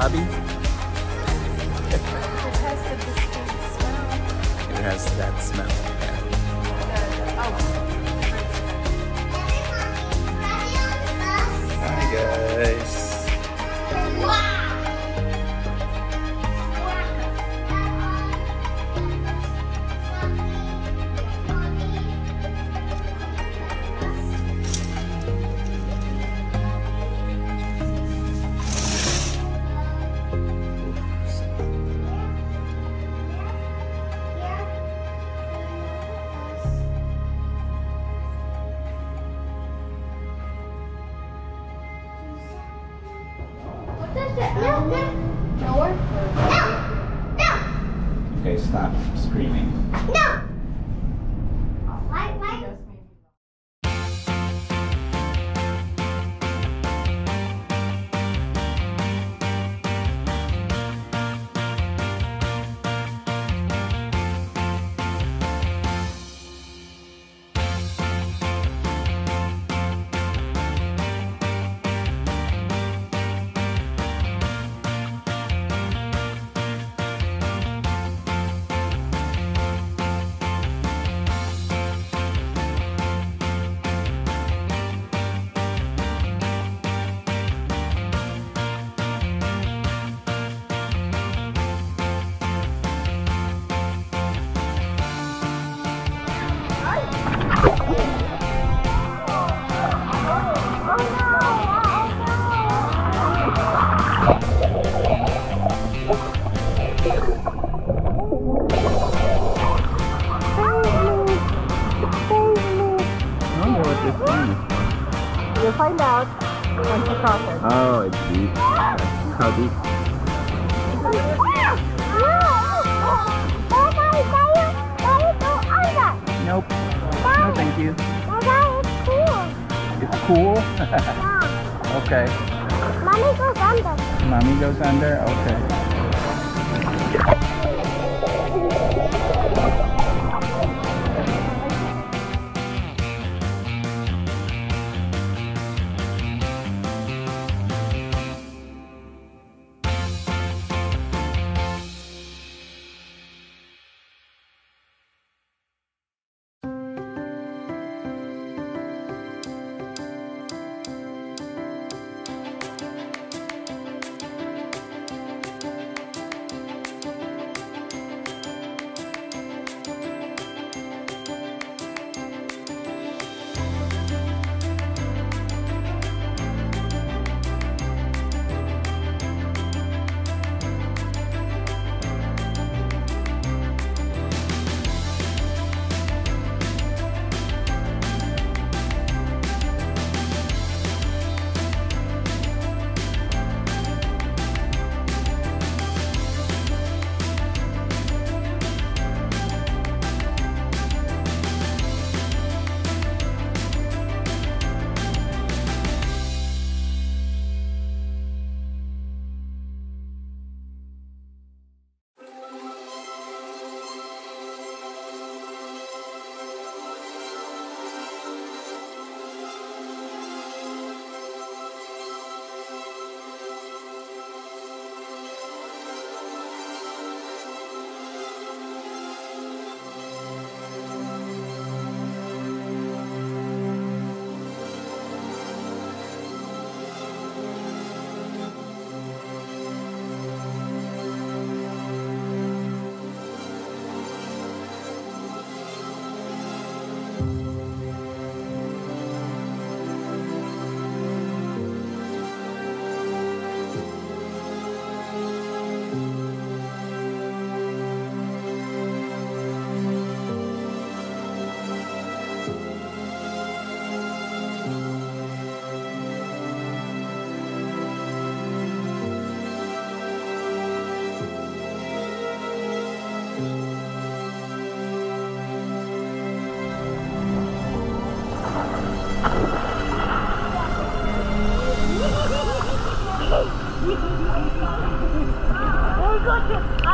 lobby? Goes under. Okay.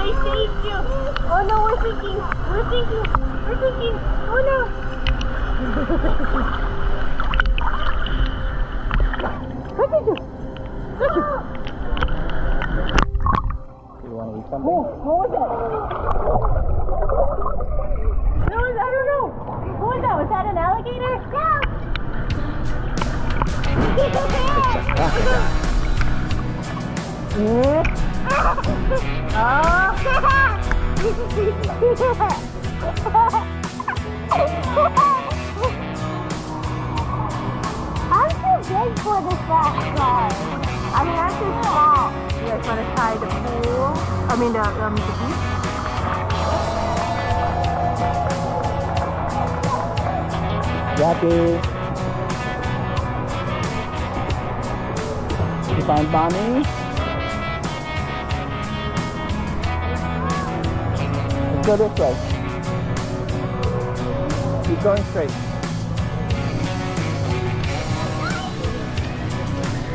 we saved you. Oh no, we're sinking. We're sinking. We're sinking. Oh no. Look oh, at you. Look at you. You want to eat something? Oh, what was that? I'm too big for this car. I mean, I'm too small. You guys want to try the pool? I mean, the, um, the beach? Jackie. You find Bonnie? Go this way. Keep going straight.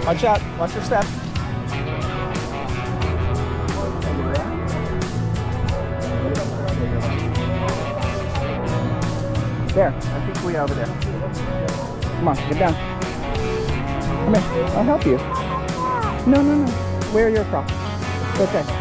Watch out. Watch your step. There. I think we are over there. Come on, get down. Come here. I'll help you. No, no, no. Where you're from. It's okay.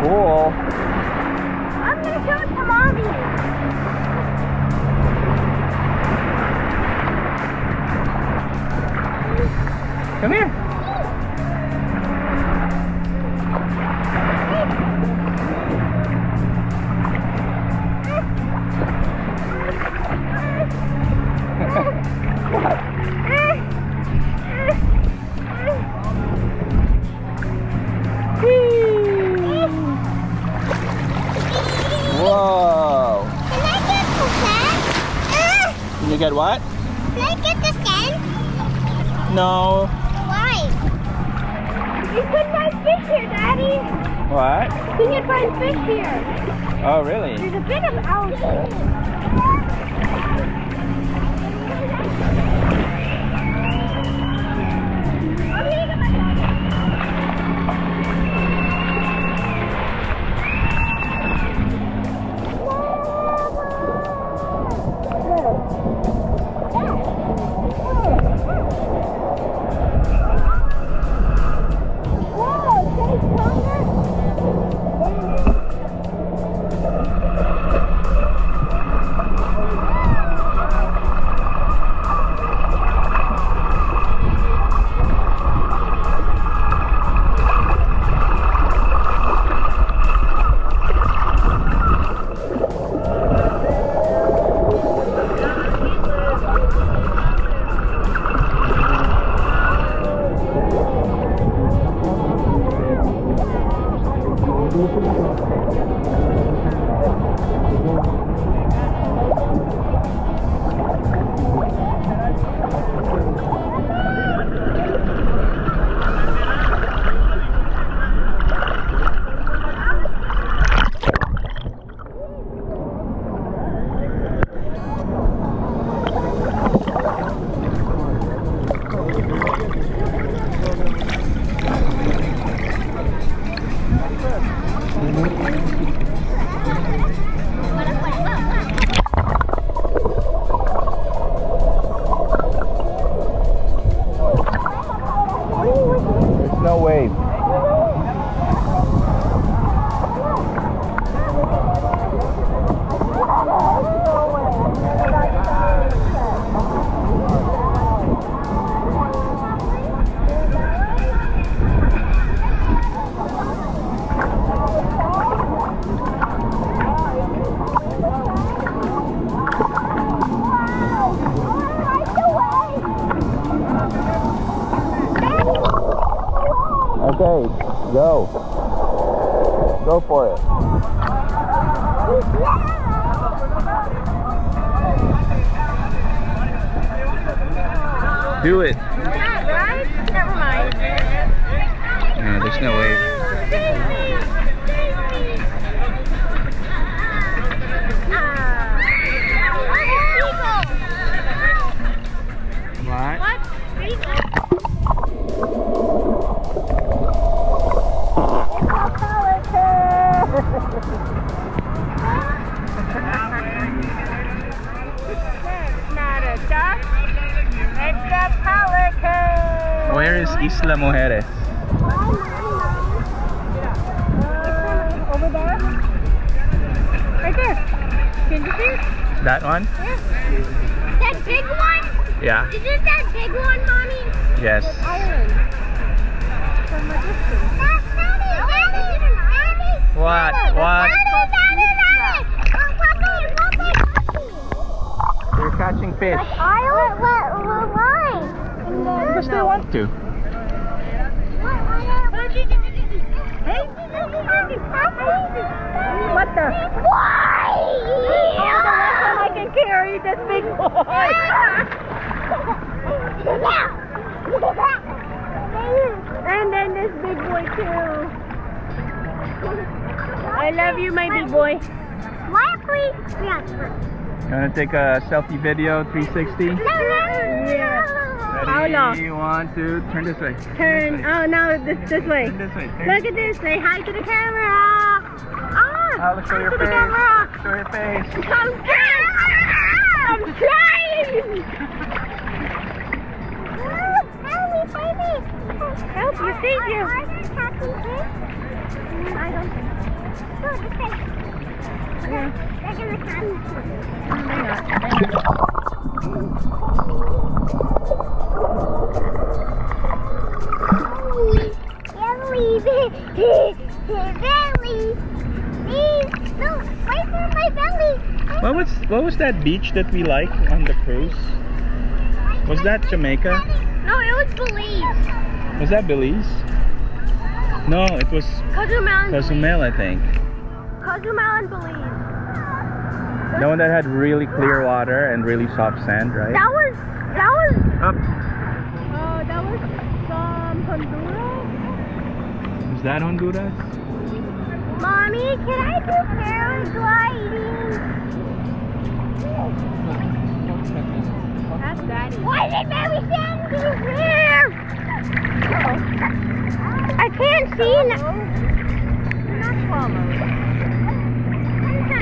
Cool. I'm gonna show it to mommy. Come here. No. Why? You could find fish here, Daddy. What? You can find fish here. Oh, really? There's a bit of algae. Big one, Mommy? Yes. From a distance. What? What? Daddy! Daddy! Daddy! Oh, Puppy! Puppy! They're catching fish. Island? What? What? Why? Because they want to. What the? Why? Oh, the last time I can carry this big boy. And then this big boy too. I love you, my big boy. Why, please? Yeah. You want to take a selfie video 360? Yeah. Ready? One, two, turn this way. Turn. Oh no, this this way. Turn this way. Turn. Look at this. Say hi to the camera. Ah, Oh, show hi your to the face. camera. Show your face. I'm trying. I'm trying. Help you, thank you. Are there catching? Mm, I don't think so. Look, the fish. They're gonna come. Belly, belly, belly. Please, no, wait for my belly. What was what was that beach that we like on the cruise? Was that Jamaica? No, it was Belize. Was that Belize? No, it was Cozumel and Cozumel, I think. Cozumel and Belize. The one that had really clear water and really soft sand, right? That was, that was, Up. uh, that was from Honduras. Is that Honduras? Mommy, can I do paragliding? That's Daddy. Why is it very sandy here? I can't see. n- Not swallow.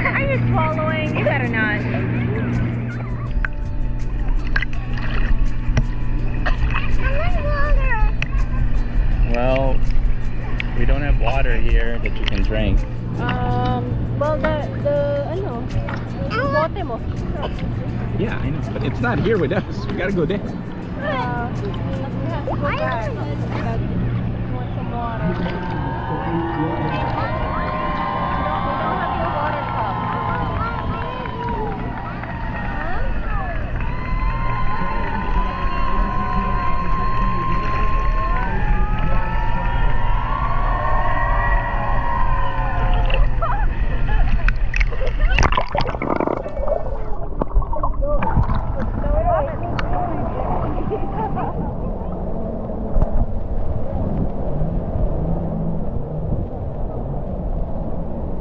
Are you swallowing? You better not. I'm underwater. Well, we don't have water here that you can drink. Um, well, the, the, ano, yung bote mo. Yeah, I know, but it's not here with us. We gotta go there. Uh, go. Want some water. We don't have your water cup.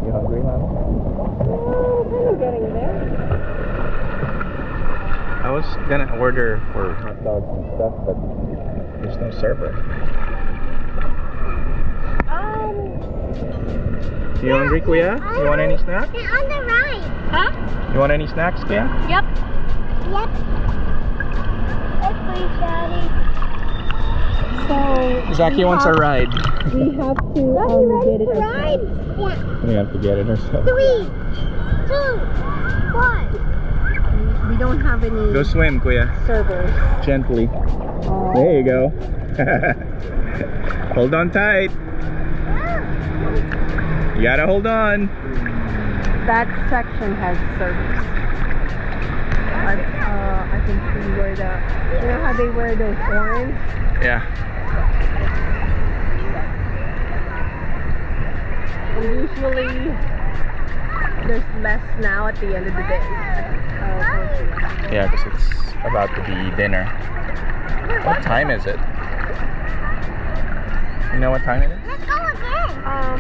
You hungry, Mama? I'm getting there. I was gonna order for hot dogs and stuff, but there's no server. Um, You hungry, Kuya? You want any snacks? they're on the right. Huh? You want any snacks, Kuya? Yep. Yep. Yes, please, Daddy. So, Zaki wants a ride. we have to Are um, get ready it to ride? Yeah. We have to get it ourselves. Three, two, one. We don't have any Go swim, Kuya. servers. Gently. There you go. hold on tight. You gotta hold on. That section has servers. But uh, I can see where the, you know how they wear those orange? Yeah. Usually there's less now at the end of the day. Uh, Yeah, because it's about to be dinner. What time is it? You know what time it is? Let's go again. Um,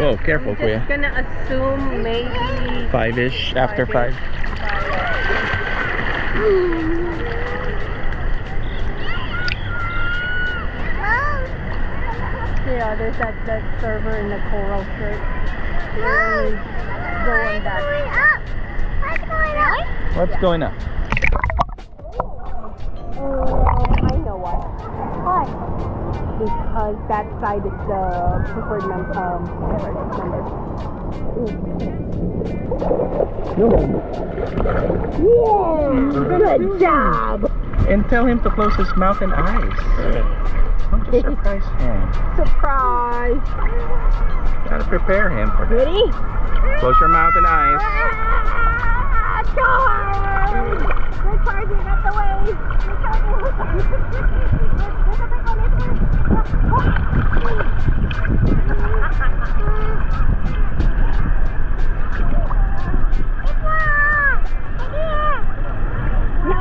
Whoa, careful, Kuya. just Kuya. gonna assume maybe Five-ish, after five. Yeah, there's that, that server in the coral shirt. Mom, Going back. going up. What's going What's going up? Oh, I know why. What? Because that side is the preferred mem- um, member. Yeah, good job. And tell him to close his mouth and eyes. Don't you surprise him. Surprise. Gotta prepare him for that. Ready? Close your mouth and eyes. Charge! We're charging at the waves. We're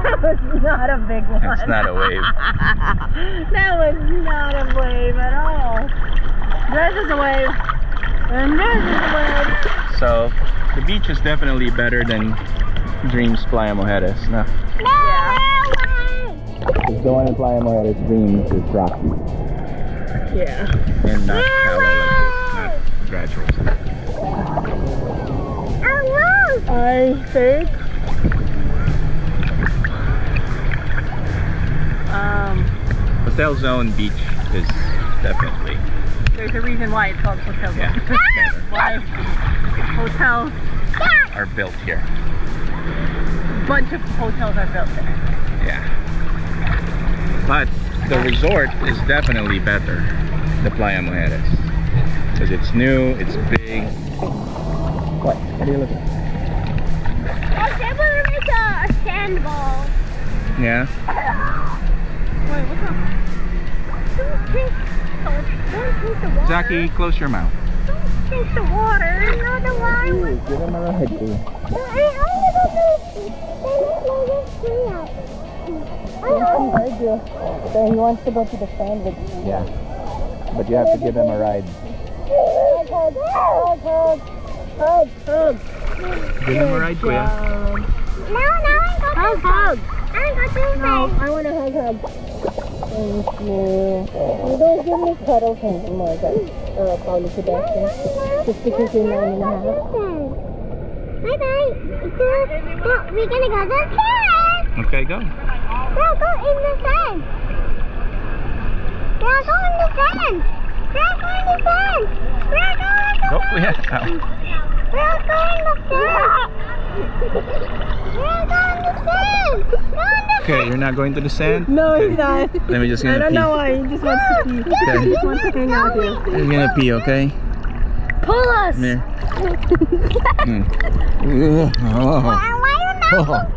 That was not a big one. That's not a wave. that was not a wave at all. This is a wave. And this is a wave. So, the beach is definitely better than Dreams Playa Mujeres. No. Because the one in Playa Mujeres Dreams is rocky Yeah. and not shallow like this, not gradual. I think. Um, Hotel Zone Beach is definitely, there's a reason why it's called Hotel Zone. yeah. Why hotels, Are built here. Bunch of hotels are built there. Yeah. But the resort is definitely better, the Playa Mujeres. Because it's new, it's big. What? What are you looking at? I said we were make a, a sand ball. Yeah? Wait, what's up? Don't drink, don't, don't drink the water. Jackie, close your mouth. Don't drink the water. No, the water. give him a ride, too. I want to go to the heard you. So he wants to go to the sand with Yeah. But you have to give him a ride. Hug, hug, hug, hug, hug. Give him a ride, Kuya. No, no, I got hug, hug. I got this No, I want to hug hug. Thank you. You don't give me cuddles anymore, guys. Uh, Paulo Sebastian. Just because you're nine and a half. Bye bye. Go, we're gonna go to the sand. Okay, go. Yeah, go in the sand. Yeah, go in the sand. Yeah, go in the sand. Oh, yeah, go in the sand. Kuya. Ow. Yeah, go in the sand. Yeah, go in the sand. Go in the Okay, you're not going to the sand? No, okay. he's not. Let me just I gonna don't pee. know why. He just wants to pee. Okay. He just wants to hang out here. You're gonna pee, okay? Pull us. Come. Mm. Oh. Why, why you not?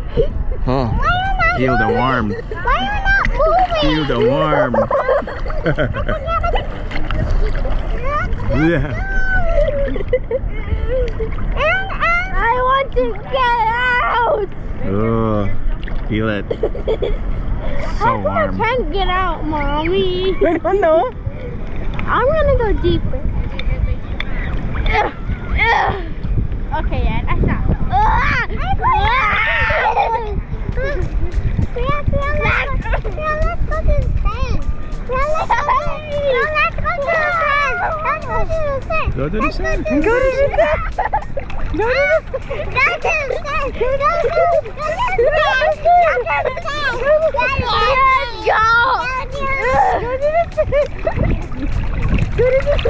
Oh. Why you not? Feel the warm. Why you not moving? Feel the warm. yeah. I want to get out. Oh, feel it. So How come I can't get out, mommy? I don't know. I'm gonna go deeper. Ugh, ugh. Okay, yeah, that's not. Ah! Yeah, yeah, let's go. Yeah, let's go to the sand. Yeah, let's go. Yeah, let's go to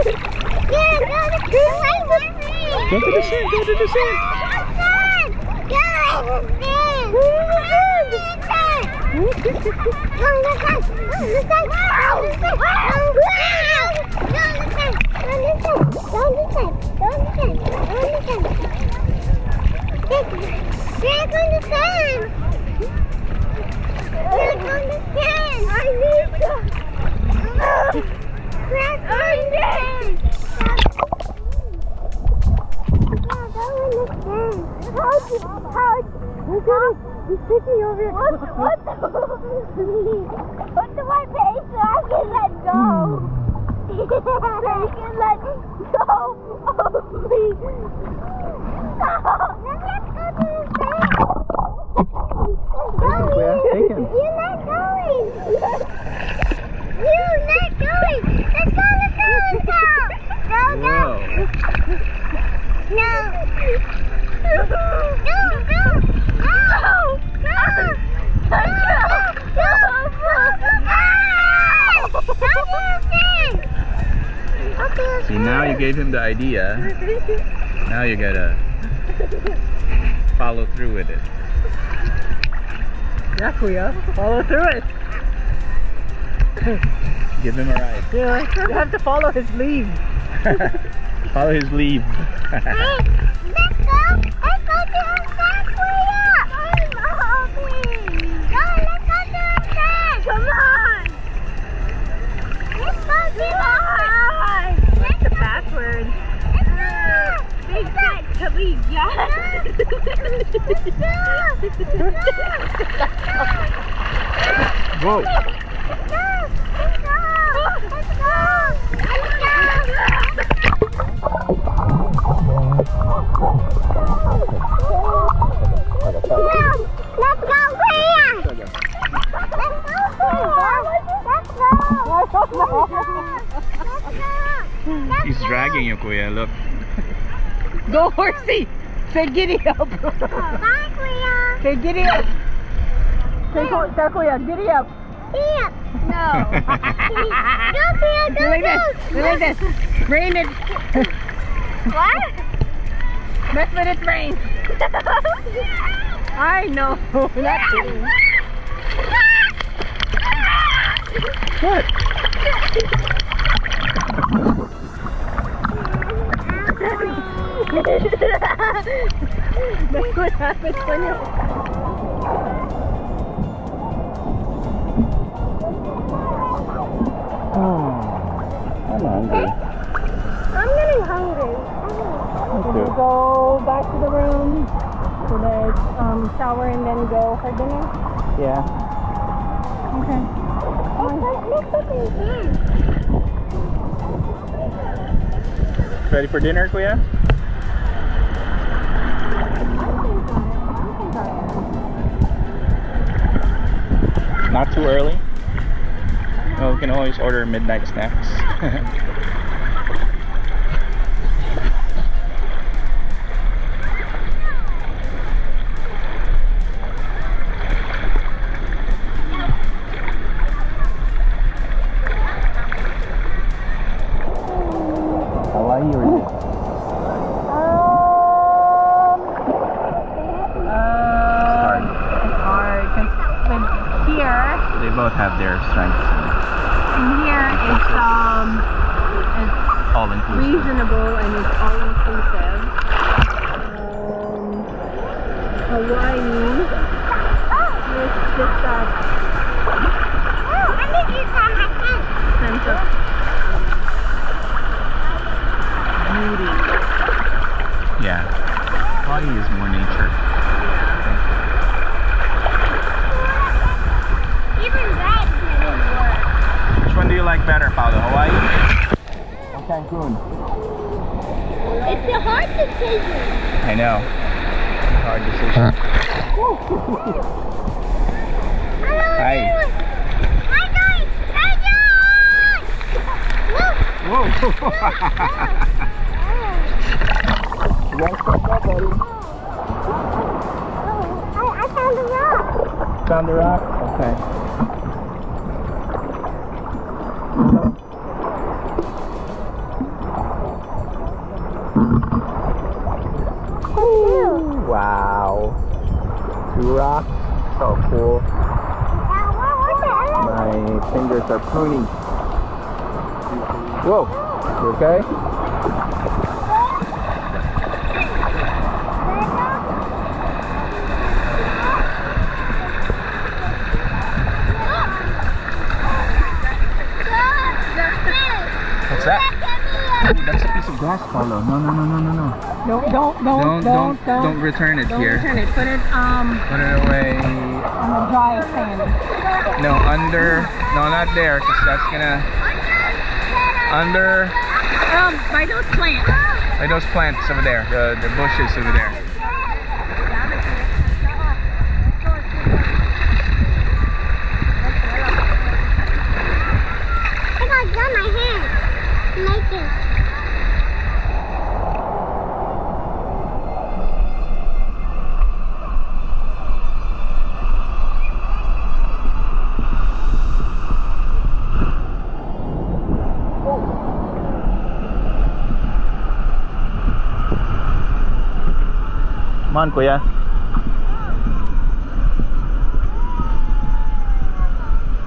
the sand. Let's go to the sand. Go to the Let's sand. Go to Go to the the sand. Go to the sand. Go to the sand. Go to the sand. Go to the sand. Let's go. Go to the sand. Go to the sand. Yeah, go to the sand. Go to the sand. Go to the sand. Go to the sand. Go to the sand. He's taking over your What? What? Put the white face so I can let go of me. Let's go to the thing. Take him, Kuya. Take him. You're not going. You're not going. Let's go, let's go, let's go. Go, go. Whoa. No. Go, go, go. Go. See, now you gave him the idea. Now you gotta follow through with it. Yeah, Kuya. Follow through it. Give him a ride. Yeah, you have to follow his lead. follow his lead. go, Priya! Let's go, Let's He's go. He's dragging you, Kuya. Look. Go, horsey. Say giddy up. Bye, Priya. Say giddy up. Say, Ku- say Kuya, giddy up. Here. No. Go, Priya, Do go, like this. go. Do like this. Rain it. What? Mess with it, rain. I know. Not kidding. What? That's what happens when you. I'm hungry. I'm getting hungry. Me We'll too. go back to the room to the um, shower and then go for dinner. Yeah. Okay. Let's put it. Ready for dinner, Kuya? Not too early. Well, we can always order midnight snacks. Okay. Wow. Two rocks. So cool. Was it? My fingers are pruny. Whoa. You okay? What's that? Ooh, that's a piece of glass, Paulo. No, no, no, no, no, no. Don't, don't, don't, Don't, don't, don't, don't return it Don't here. return it. Put it um Put it away on the dry sand. No, under. No, not there, because that's gonna. Under. Um, by those plants. By those plants over there, the, the bushes over there. I got gum in my hand. Make it. Come on, kuya.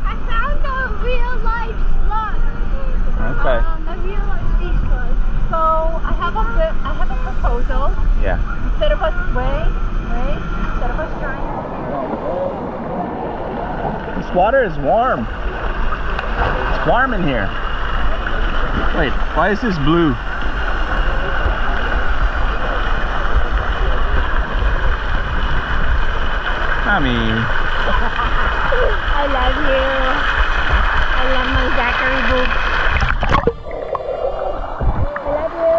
I found a real life slug. Okay. Um, a real life sea slug. So I have a have a proposal. Yeah. Instead of us wait, wait, instead of us trying. This water is warm. It's warm in here. Wait, why is this blue? Mommy. I love you. I love my Zachary boots. I love you.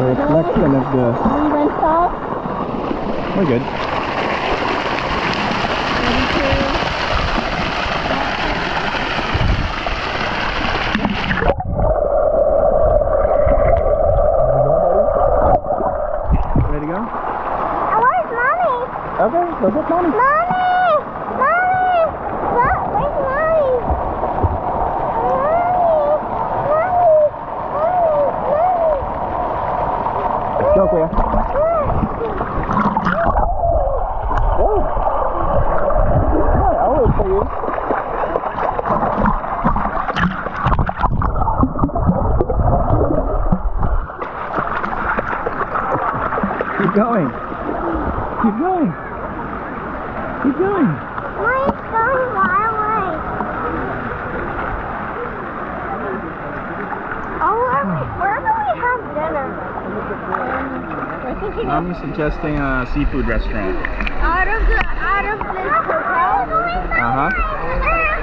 The reflection of the. Are we going to stop? We're good. Ready to go? Oh, where's mommy? Okay, go get mommy. Mommy! Mommy! What? Where's mommy? Mommy! Mommy! Mommy! Let's go, kuya. Mommy! Go. Yeah, I'll wait for you. Keep going. Keep going. Keep going. Mine's going far away. Oh, where, we, where do we have dinner? We're thinking of Mommy's suggesting a seafood restaurant. Out of the, out of this hotel? Uh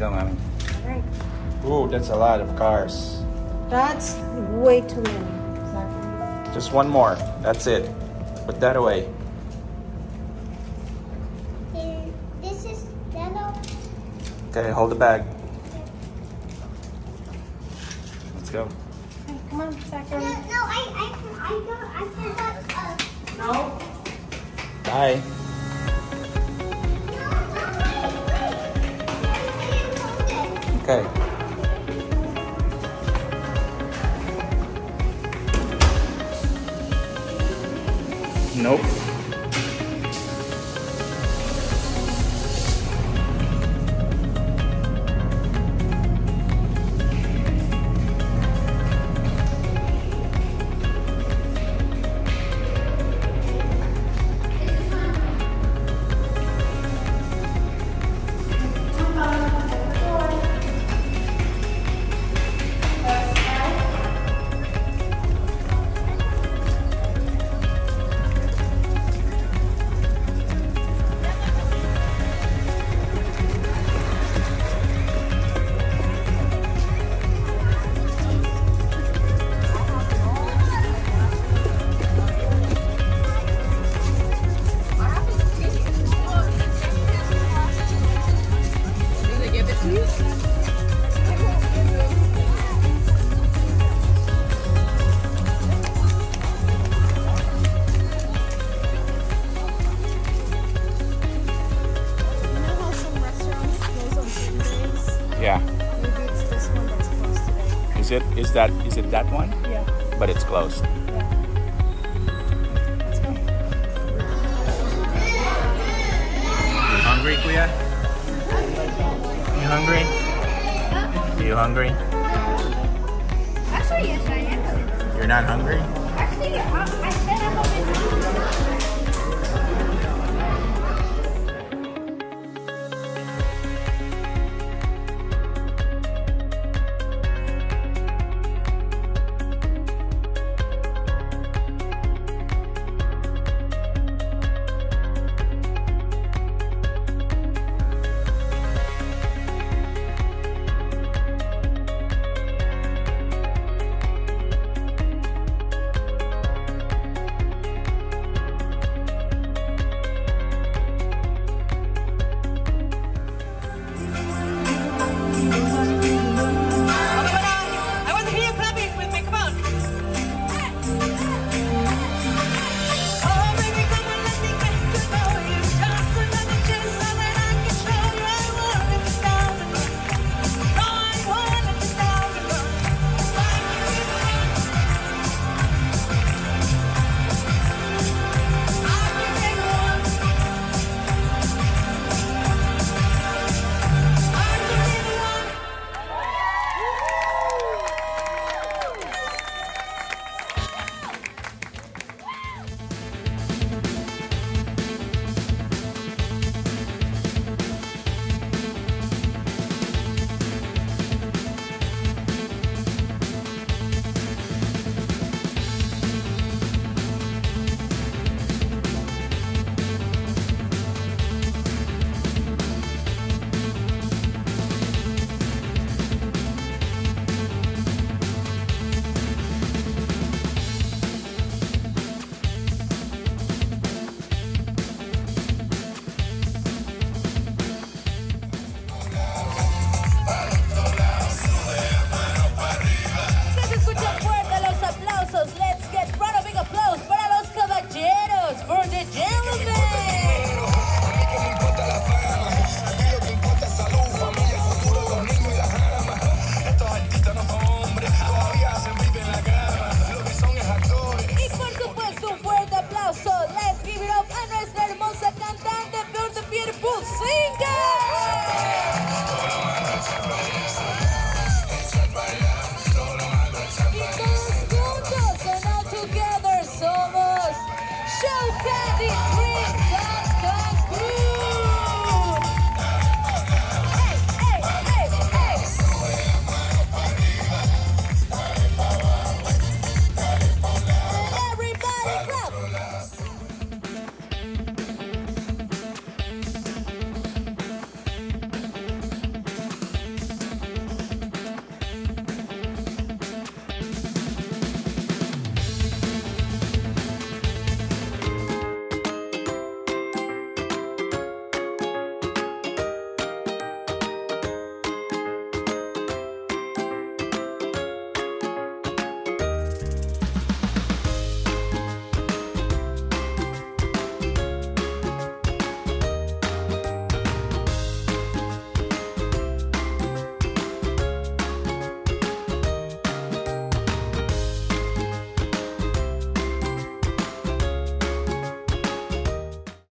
go, mommy. Right. Ooh, that's a lot of cars. That's way too many. Just one more. That's it. Put that away. This is yellow. Okay, hold the bag. That is it that one? Yeah. But it's closed. Let's go. You hungry, Kuya? You hungry? Are you hungry? Actually, yes, I am. You're not hungry? Actually, I, I said I'm a bit